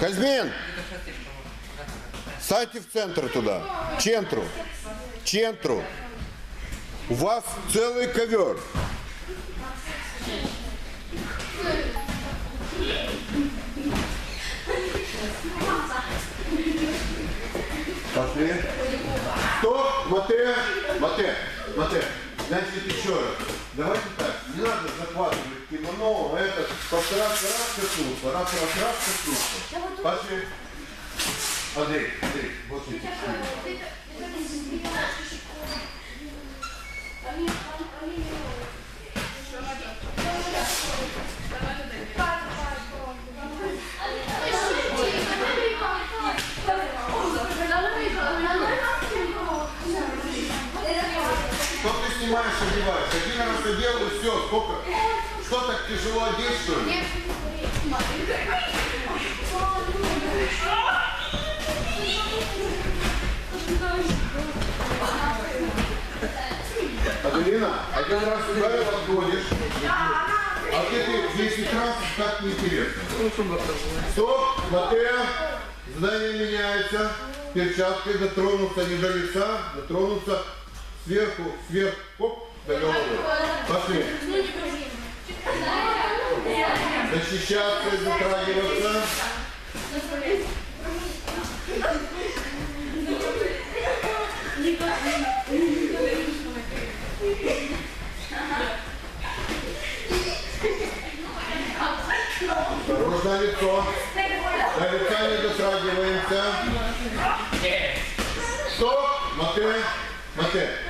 Казьмин, станьте в центр туда. Центру. Центру. У вас целый ковер. Пошли. Стоп, Мате, Мате, Мате. Значит, еще раз. Давайте так, не надо захватывать кимоно, это постараться раз коснуться, раз, раз, раз коснуться. Пошли. Андрей, Андрей, вот здесь. Что ты снимаешь, одеваешь? Один раз одел и все, сколько? Что так тяжело одеть, что ли? Аделина, один раз ударил, отходишь. А где ты 10 раз, так неинтересно. Стоп, Матея, задание меняется. Перчаткой дотронуться не до лица, дотронуться сверху, сверху, оп, до головы. Пошли. Защищаться и затрагиваться. Осторожно лицо. До лица не дотрагиваемся. Стоп! Мате, Мате.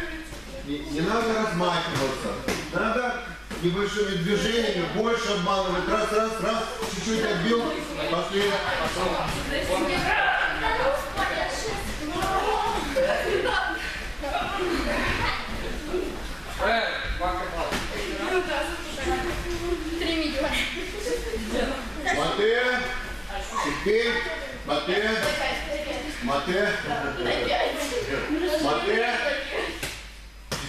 Не, надо размахиваться. Надо небольшими движениями больше обманывать. Раз, раз, раз. Чуть-чуть отбил. Пошли. Мате. Теперь. Мате. Мате. Мате.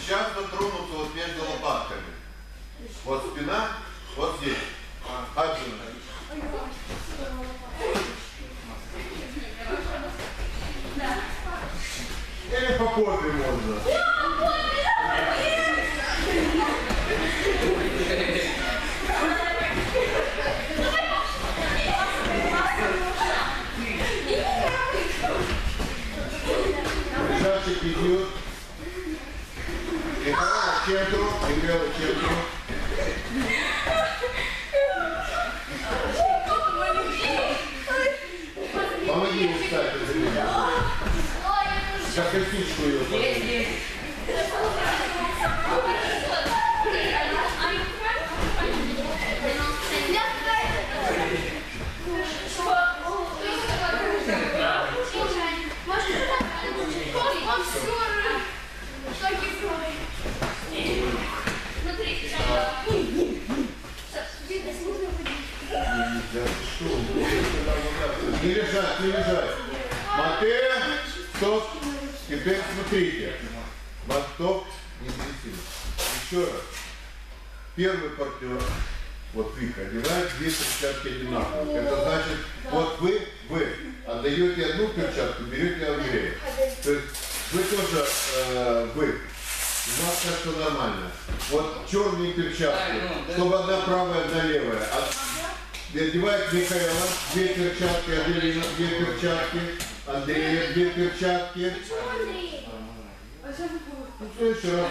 Сейчас дотронуться вот между лопатками. Вот спина, вот здесь. Аджина. Или по попе можно. Жачик идет. Играла в центру, играла в центру. Помоги ему встать, это меня. Сейчас костючку ее посмотри. Не лежать, не лежать. Матея, стоп. Теперь смотрите. Вот стоп, не трясись. Еще раз. Первый партнер, вот Вика, одевает две перчатки одинаковых. Это значит, вот вы, вы отдаете одну перчатку, берете Андрея. То есть вы тоже, э, вы. У вас так все нормально. Вот черные перчатки, чтобы одна правая, одна левая. А Одевает Михаила, две перчатки, Аделина, две перчатки, Андрея, две перчатки. Ну, в следующий раз.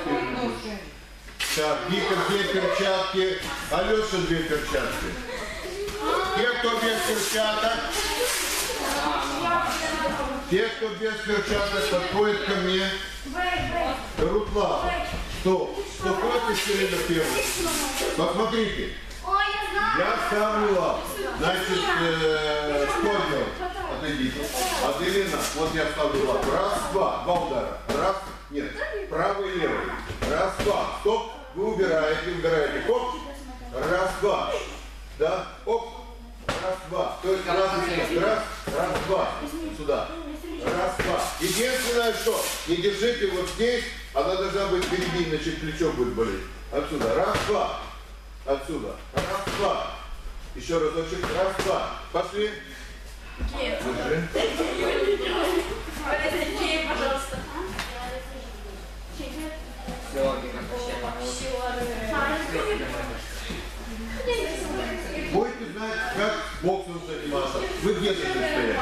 Так, Вика, две перчатки, Алеша, две перчатки. Те, кто без перчаток, те, кто без перчаток, подходят ко мне, берут лапу. Стоп, ступайте все время первый. Посмотрите, я ставлю лапу. Значит, э, поднял. Отойдите. Аделина, вот я ставлю лапу. Раз, два. Два удара. Раз, нет. Правый и левый. Раз, два. Стоп. Вы убираете, убираете. Хоп. Раз, два. Да. Оп. Раз, два. То есть раз, раз, раз, два. Сюда. Раз, два. Единственное, что не держите вот здесь, она должна быть впереди, иначе плечо будет болеть. Отсюда. Раз, два. Отсюда. Раз, два. Еще разочек. Раз, два. Пошли. Держи. Гей, пожалуйста. Все, Гена, Будете знать, как боксом заниматься. Вы где же стоять?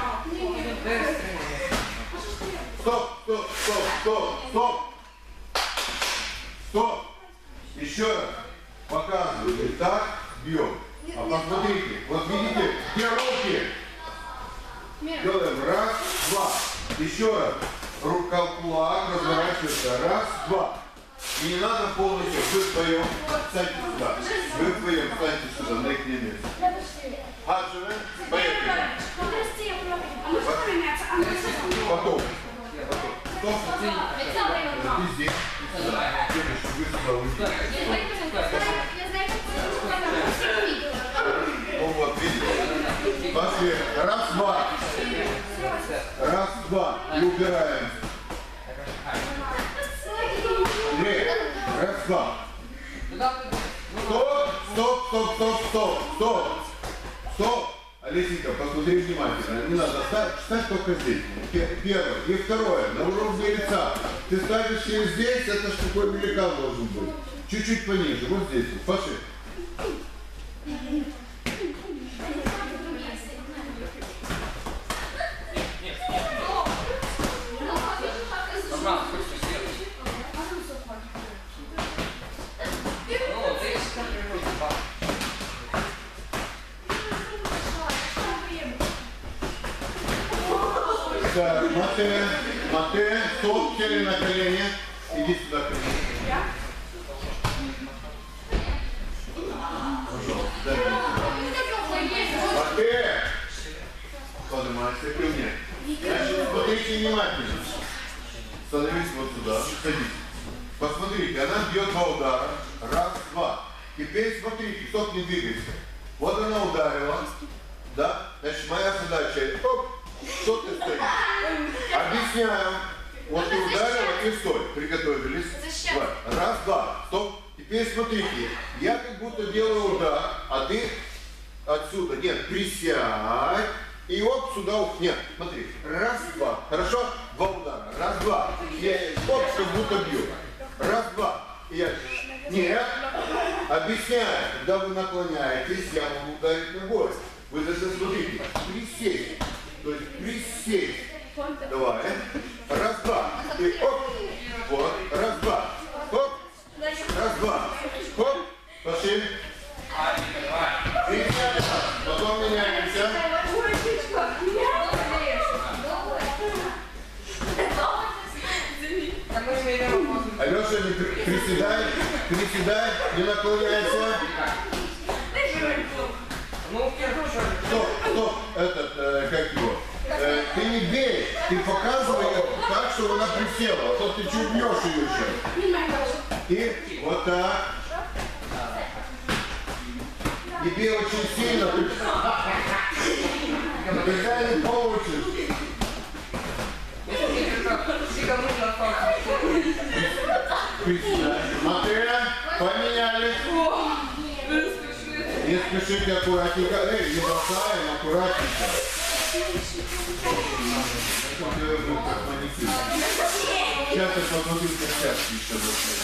Стоп, стоп, стоп, стоп, стоп. Стоп. Еще раз. Показываю. Так бьем. А посмотрите. Вот видите, две руки. Делаем раз, два. Еще раз. Рука разворачивается. Раз, два. И не надо полностью. Вы вдвоем. Встаньте сюда. Вы вдвоем встаньте сюда, на их место. Хаджи, поехали. Потом. Стоп. Ты здесь. Ты сюда. Следующий. Вы сюда уйдите. Ну вот, видите. Пошли. Раз, два. Раз, два. И убираем. Три. Два. Стоп, стоп, стоп, стоп, стоп, стоп. Стоп. Олесенька, посмотри внимательно. Не надо ставь, ставь только здесь. Пе- Первое. И второе. На уровне лица. Ты ставишь через здесь, это ж такой великан должен быть. Чуть-чуть пониже. Вот здесь. Пошли. Пожалуйста, хочешь сделать? Ну, ты Так, Матея, Матея, стоп, сели на колени. Иди сюда ко мне. Пожалуйста, дай мне сюда. Матея! Поднимайся ко мне. Значит, смотрите внимательно. Становись вот сюда, садись. Посмотрите, она бьет два удара. Раз, два. Теперь смотрите, стоп, не двигайся. Вот она ударила. Да? Значит, моя задача, оп, что ты стоишь? Объясняю. Вот ты ударила и стой. Приготовились. Давай. Раз, два. Стоп. Теперь смотрите. Я как будто делаю удар, а ты отсюда. Нет, присядь. И вот сюда. ух- Нет, смотри. Раз, два. Хорошо? Два удара. Раз, два. Я вот как будто бью. Раз, два. И я... Нет. Объясняю. Когда вы наклоняетесь, я могу ударить ногой. Вы даже смотрите. Присесть. То есть присесть. Давай. Раз, два. И оп. Вот. Раз, два. Оп. Раз, два. Оп. Пошли. Пересядем. Потом меняемся. Алеша, не при- приседай. Приседай. Не наклоняйся. Ну. Стоп, стоп. Этот, э, как его? Э, ты не бей. Ты показывай так, чтобы она присела. А то ты чуть бьешь ее еще. И вот так. Не бей очень сильно. Тогда не получишь. Матея, поменяли. Не спешите аккуратненько. Эй, не бросаем, аккуратненько. Это дело будет как маникюр. Сейчас я посмотрю, как пятки еще должны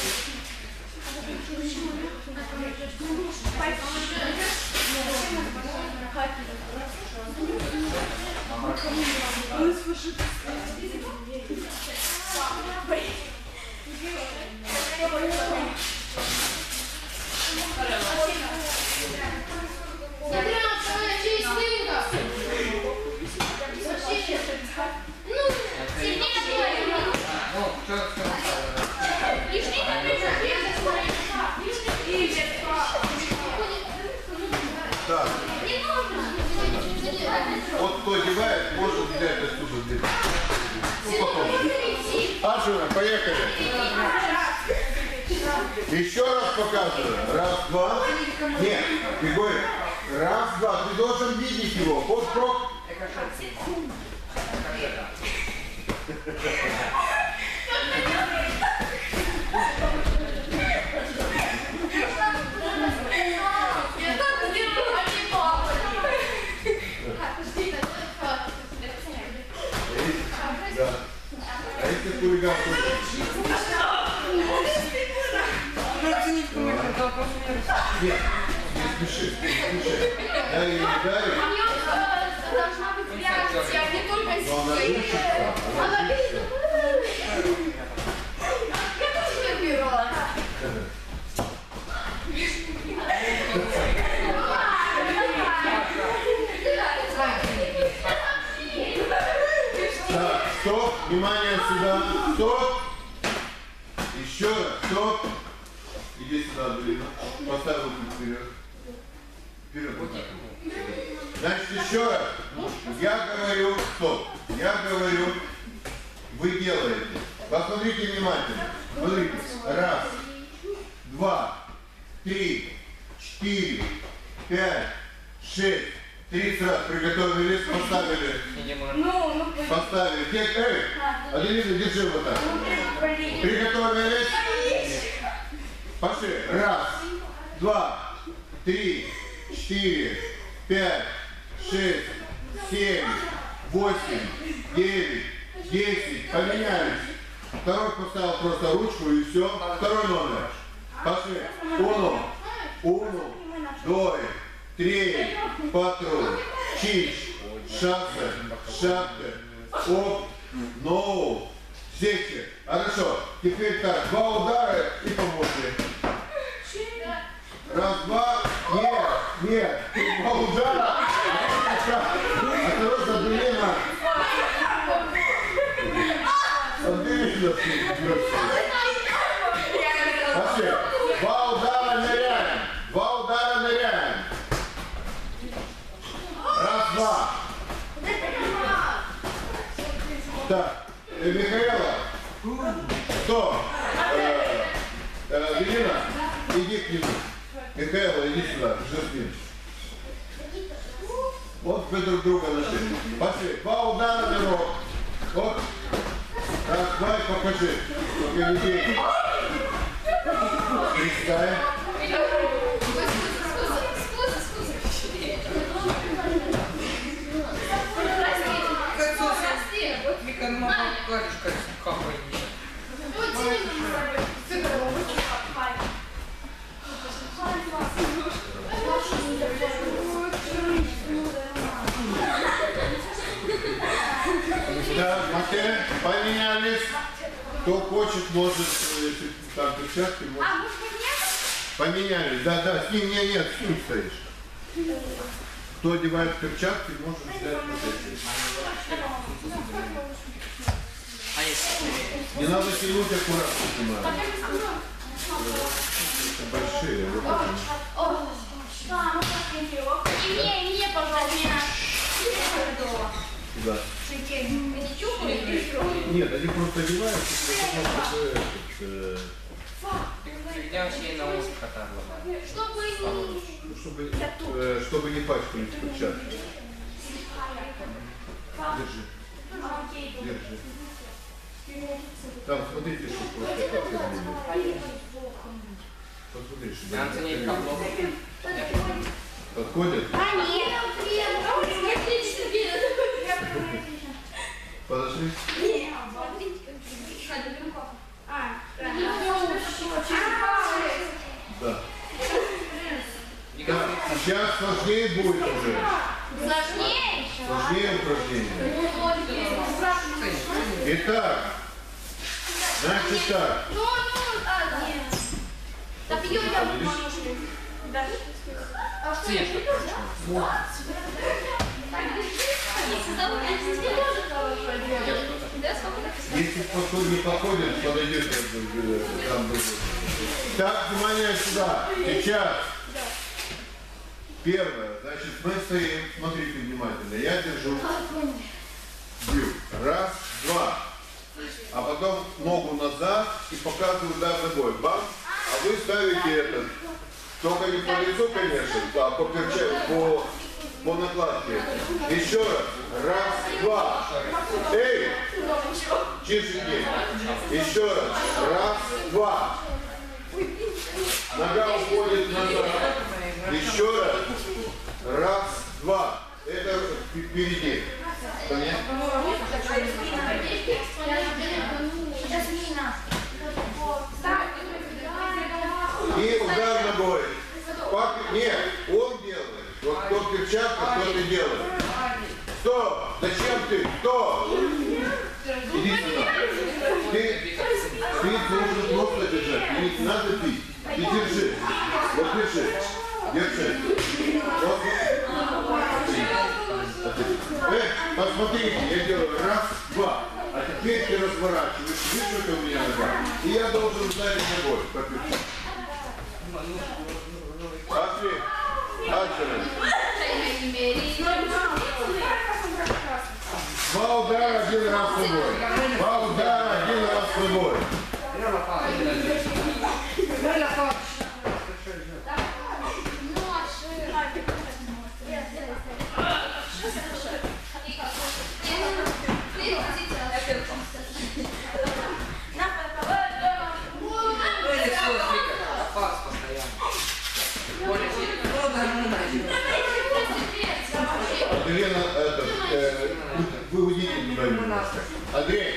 Еще раз показываю. Раз, два. Нет, Григорий. Раз, два. Ты должен видеть его. Вот прок. Да. А если хулиган, то внимание сюда, стоп. Еще раз, стоп. Иди сюда, Блин. Поставь руку вперед. Вперед. вот так. Значит, еще раз. Я говорю, стоп. Я говорю, вы делаете. Посмотрите внимательно. Смотрите. Раз, два, три, четыре, пять, шесть. Тридцать раз приготовились, поставили. Ну, ну, Поставили. Те- Эй, Аделина, держи вот так. блин. Приготовились. Пошли. Раз, два, три, четыре, пять, шесть, семь, восемь, девять, десять. Поменялись. Второй поставил просто ручку и все. Второй номер. Пошли. Uno, uno, doi, trei, patru, cinci, șapte, șapte, opt, nouă, зече. Хорошо. Теперь так, два удара и помощник. Раз, два. Нет, нет. Два удара. Осторожно, Аделина. Аделина. Пошли. Два удара ныряем. Два удара ныряем. Раз, два. Так, э, Михаила, что? Э, э, Велина, иди к нему. Михаила, иди сюда, что с ним? Вот вы друг друга нашли. Пошли. Два удара на рог. Вот. Раз, два и покажи. Только не бей. Представь. Поменялись, да, да, с ним, нет, нет, с ним стоишь. Кто одевает перчатки, может взять вот эти. А если? Не надо тянуть аккуратно, снимать. Это большие, вот а, ну мне, и мне, пожалуйста. Да. Что? Нет, они просто одеваются, чтобы этот, э, Я вообще на ус катала. Чтобы не... ну, чтобы, э, чтобы не пачкались перчатки. Держи, держи. Там, смотрите, что выглядит. Посмотри, чтобы Нам они ценить подходили. каблук. Подходят? А, нет. Подошли? Да. Вика, Так, сейчас сложнее будет уже. Сложнее? Сложнее упражнение. Итак, значит так. Ну, ну, а, нет. Так ее я помощник. Да. А что я такой. Если подход не подходит, подойдет там другой. Так, внимание сюда. Сейчас. Первое. Значит, мы стоим. Смотрите внимательно. Я держу. Бью. Раз, два. А потом ногу назад и показываю удар ногой. Бам. А вы ставите этот. Только не по лицу, конечно, а по перчатке, по, по накладке. Еще раз. Раз, два. Эй! Чешите. Еще раз. Раз, два. Нога уходит назад. Еще раз. Раз, два. Это впереди. Понятно? Как? Нет, он делает. Вот кто перчатка, кто ты делаешь. Стоп! Зачем ты? Кто? Иди сюда. Ты, ты должен просто держать. Тебе не надо бить. Ты держи. Вот держи. Держи. Вот. Э, посмотрите, я делаю раз, два. А теперь ты Видишь, что у меня нога? И я должен ударить ногой. Дальше. Два удара один раз с собой. Два удара один раз с Елена, это, э, вы уйдите туда немножко. Андрей,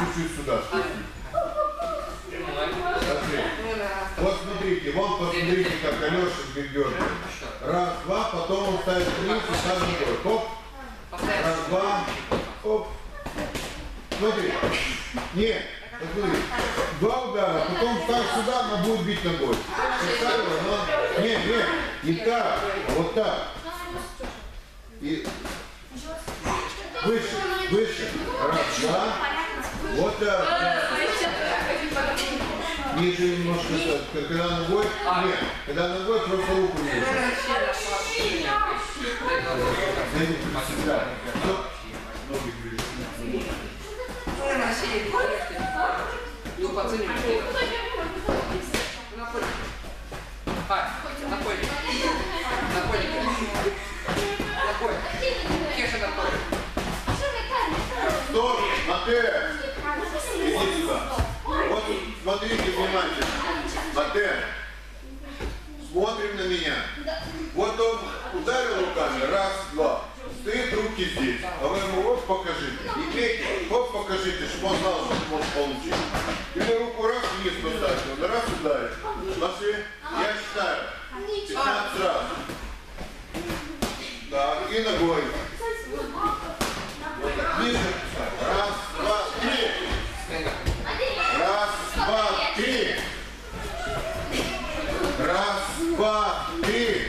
чуть-чуть сюда. Андрей. Вот смотрите, вот посмотрите, как Алеша бегет. Раз, два, потом он ставит вниз и сам ногой. Хоп, раз, два, хоп. Смотри. Нет, посмотри. Два удара, потом ставь сюда, она будет бить ногой. Поставила, но... Нет, нет, не так, а вот так. И выше, выше. Раз, два. Вот так. Ниже немножко, так, когда ногой, нет, когда ногой просто руку ниже. Ноги приседай. Стоп. Ноги приседай. Тупо оценим. Ай, напольник. Напольник. Стоп, Матэ, иди сюда. Вот смотрите внимательно. Матэ, смотрим на меня. Вот он ударил руками, раз, два. Стоит руки здесь. А вы ему вот покажите. И третий, вот покажите, чтобы он знал, что может получить. Или руку раз вниз поставьте, он раз ударит. Пошли. Я считаю. 15 раз. Так, и ногой. Вот так, ниже. Раз, два, три. Раз, два, три. Раз, два, три.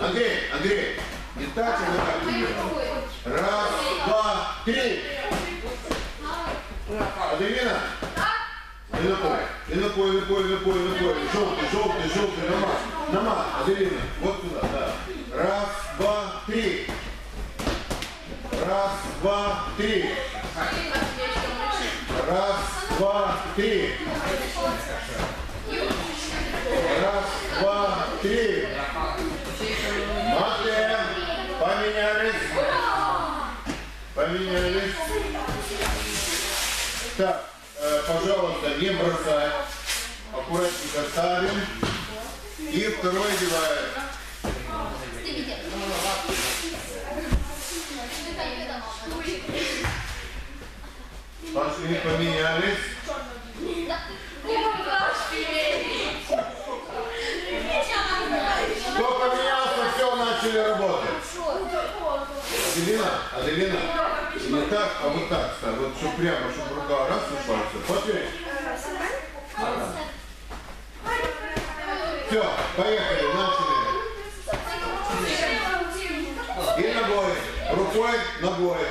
Андрей, Андрей, не так, а вот так ты делаешь. Раз, два, три. Аделина? И напой, и напой, и напой, и напой, и напой. Желтый, желтый, желтый, намаз. Намаз, Аделина, вот туда, да. Раз, два, три. Раз, два, три. Раз, два, три. Раз, два, три. Не бросай. Аккуратненько ставим. И второй одеваем. Пошли, поменялись. Кто поменялся, все, начали работать. Аделина, Аделина, не так, а вот так вот чтобы прямо, чтобы рука раз ушла, все, потерь. Все, поехали, начали. И ногой, рукой, ногой.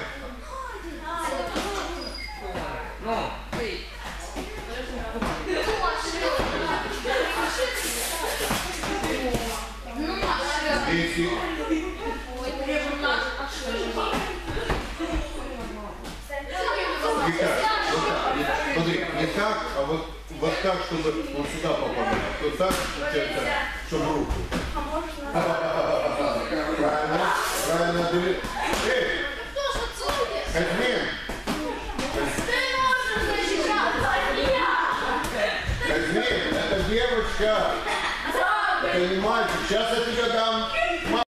Чтобы вот сюда попадать. Вот так, получается, чтобы руку. Правильно, правильно. Эй, Казмин, Казмин, это девочка. Это не мальчик. Сейчас я тебе дам